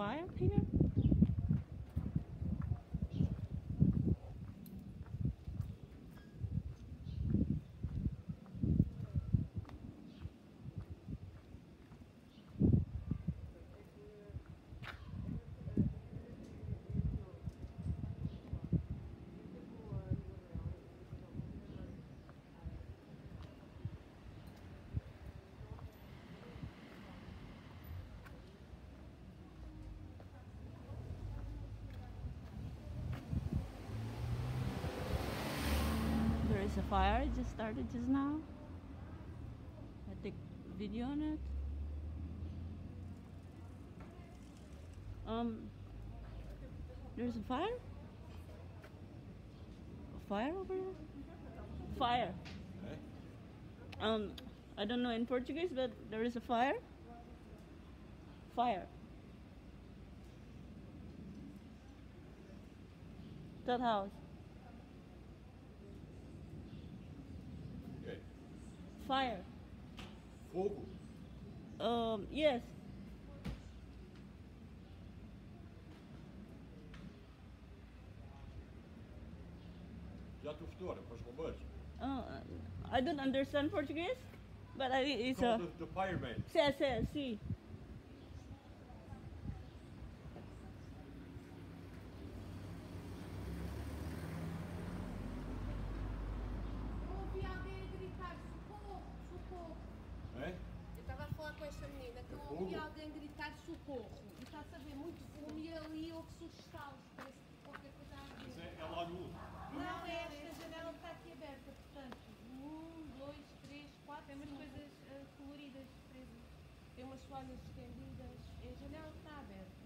fire here? A fire. It just started just now. I take video on it. Um, there's a fire. A fire over there. Fire. Um, I don't know in Portuguese, but there is a fire. Fire. That house. Fire. Fogo? Um, yes. Já te estoura para os bombeiros? Uh, I don't understand Portuguese, but I it's a the, the fireman. sim, sim, sim. Gritar socorro. E está-se a ver muito fumo e ali houve-se os estalos. Parece que qualquer coisa a arder. Mas é, é lá no. Não, é esta janela que está aqui aberta, portanto. Um, dois, três, quatro. Tem umas coisas ah, coloridas presas. Tem umas toalhas estendidas. É a janela que está aberta.